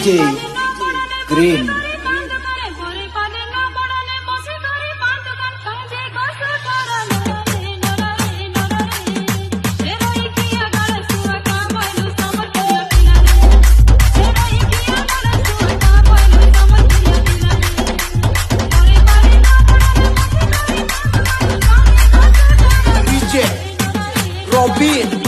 DJ green. Robin